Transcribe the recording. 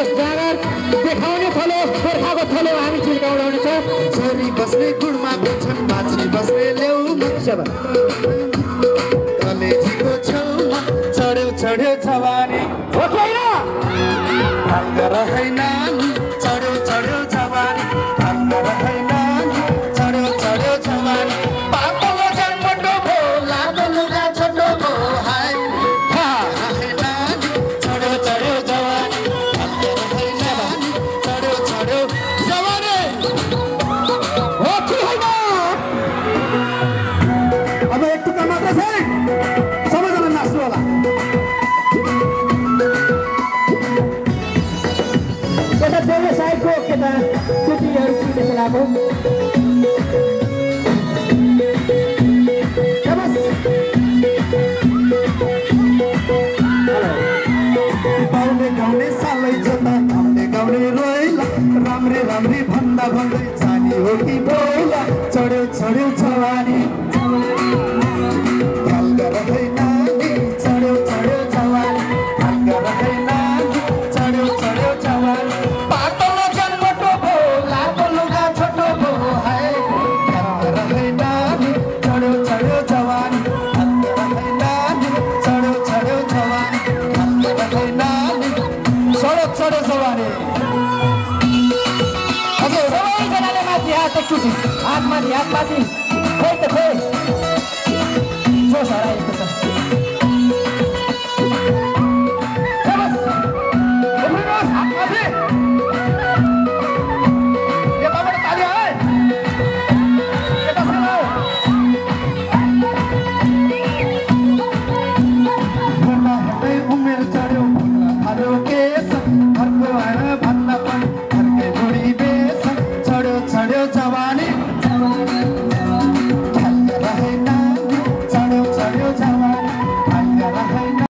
यस देखाउने थलो गोर्खाको थलो हामी छिर्काउनेछौँ छोरी बस्ने गुडमा माछी बस्ने ल्याउ होइन। राम्रे राम्रे भन्दा भन्दै चानी हो कि बोला चढ्यो चढ्यो। छ चुकी आत्मा की आत्मा की खोज खोज